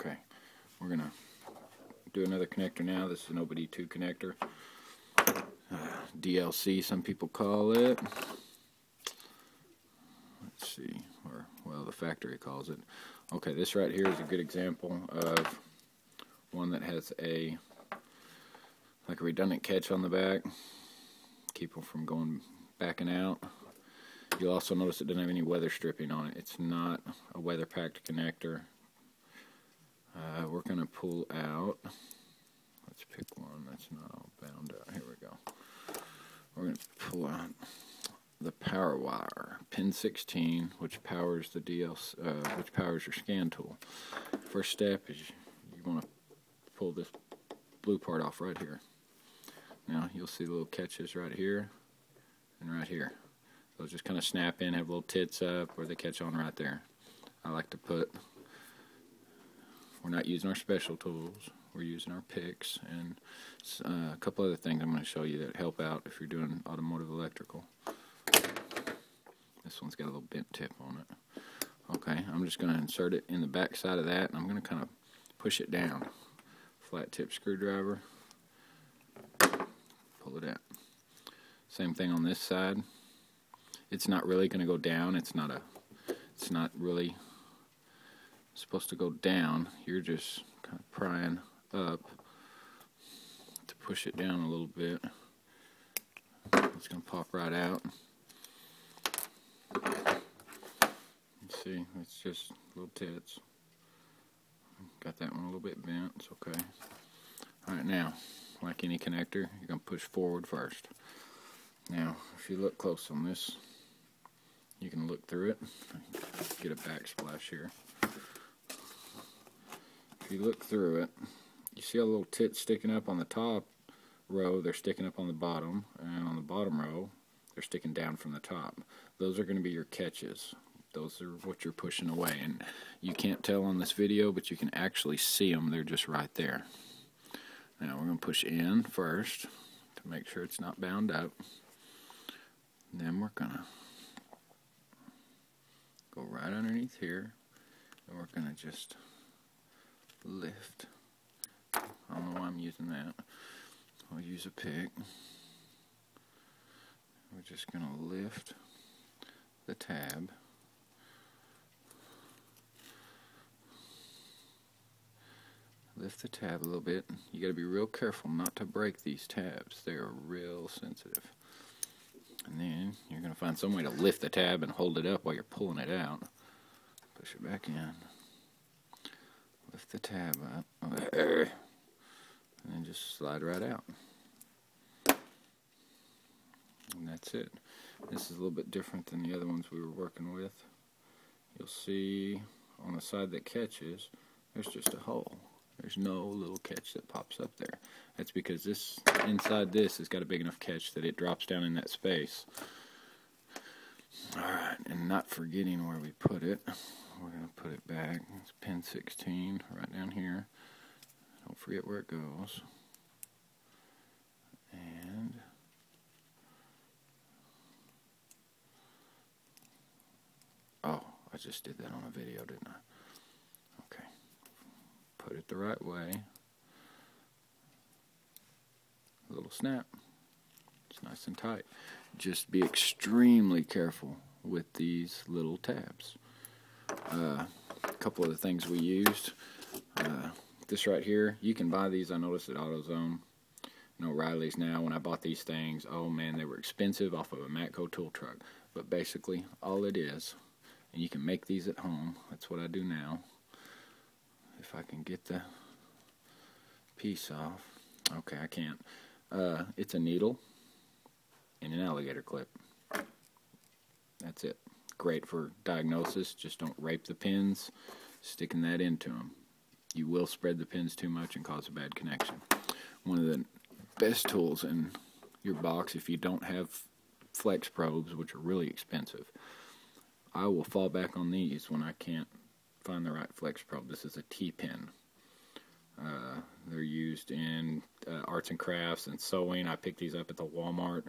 Okay, we're gonna do another connector now. This is an OBD2 connector. Uh, DLC, some people call it. Let's see, or well, the factory calls it. Okay, this right here is a good example of one that has a like a redundant catch on the back, keep them from going backing out. You'll also notice it doesn't have any weather stripping on it. It's not a weather packed connector. Uh, we're going to pull out, let's pick one that's not all bound up. Here we go. We're going to pull out the power wire, pin 16, which powers the DLC, uh, which powers your scan tool. First step is you want to pull this blue part off right here. Now you'll see little catches right here and right here. Those just kind of snap in, have little tits up, where they catch on right there. I like to put we're not using our special tools. We're using our picks and uh, a couple other things I'm going to show you that help out if you're doing automotive electrical. This one's got a little bent tip on it. Okay, I'm just going to insert it in the back side of that and I'm going to kind of push it down. Flat tip screwdriver. Pull it out. Same thing on this side. It's not really going to go down. It's not a it's not really supposed to go down. You're just kind of prying up to push it down a little bit. It's going to pop right out. See, it's just little tits. Got that one a little bit bent, it's okay. Alright, now, like any connector, you're going to push forward first. Now, if you look close on this, you can look through it. Get a backsplash here if you look through it, you see a little tit sticking up on the top row, they're sticking up on the bottom, and on the bottom row, they're sticking down from the top. Those are going to be your catches. Those are what you're pushing away, and you can't tell on this video, but you can actually see them. They're just right there. Now we're going to push in first to make sure it's not bound up. then we're going to go right underneath here, and we're going to just lift. I don't know why I'm using that. I'll use a pick. We're just going to lift the tab. Lift the tab a little bit. You got to be real careful not to break these tabs. They are real sensitive. And then you're going to find some way to lift the tab and hold it up while you're pulling it out. Push it back in lift the tab up, and just slide right out. And that's it. This is a little bit different than the other ones we were working with. You'll see on the side that catches, there's just a hole. There's no little catch that pops up there. That's because this inside this has got a big enough catch that it drops down in that space. Alright, and not forgetting where we put it, we're going to put it back. It's pin 16 right down here. Don't forget where it goes. And oh, I just did that on a video, didn't I? Okay. Put it the right way. A little snap. It's nice and tight. Just be extremely careful with these little tabs. Uh, a couple of the things we used. Uh, this right here, you can buy these, I noticed at AutoZone. You know, Riley's now, when I bought these things, oh man, they were expensive off of a Matco tool truck. But basically, all it is, and you can make these at home. That's what I do now. If I can get the piece off. Okay, I can't. Uh, it's a needle and an alligator clip. That's it great for diagnosis. Just don't rape the pins, sticking that into them. You will spread the pins too much and cause a bad connection. One of the best tools in your box, if you don't have flex probes, which are really expensive, I will fall back on these when I can't find the right flex probe. This is a T-pin. Uh, they're used in uh, arts and crafts and sewing. I picked these up at the Walmart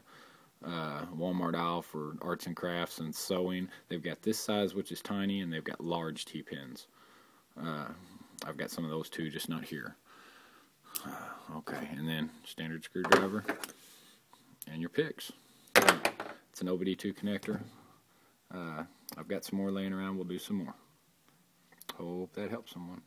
uh, Walmart aisle for arts and crafts and sewing. They've got this size, which is tiny, and they've got large T-pins. Uh, I've got some of those too, just not here. Uh, okay, and then standard screwdriver and your picks. It's an OBD2 connector. Uh, I've got some more laying around. We'll do some more. Hope that helps someone.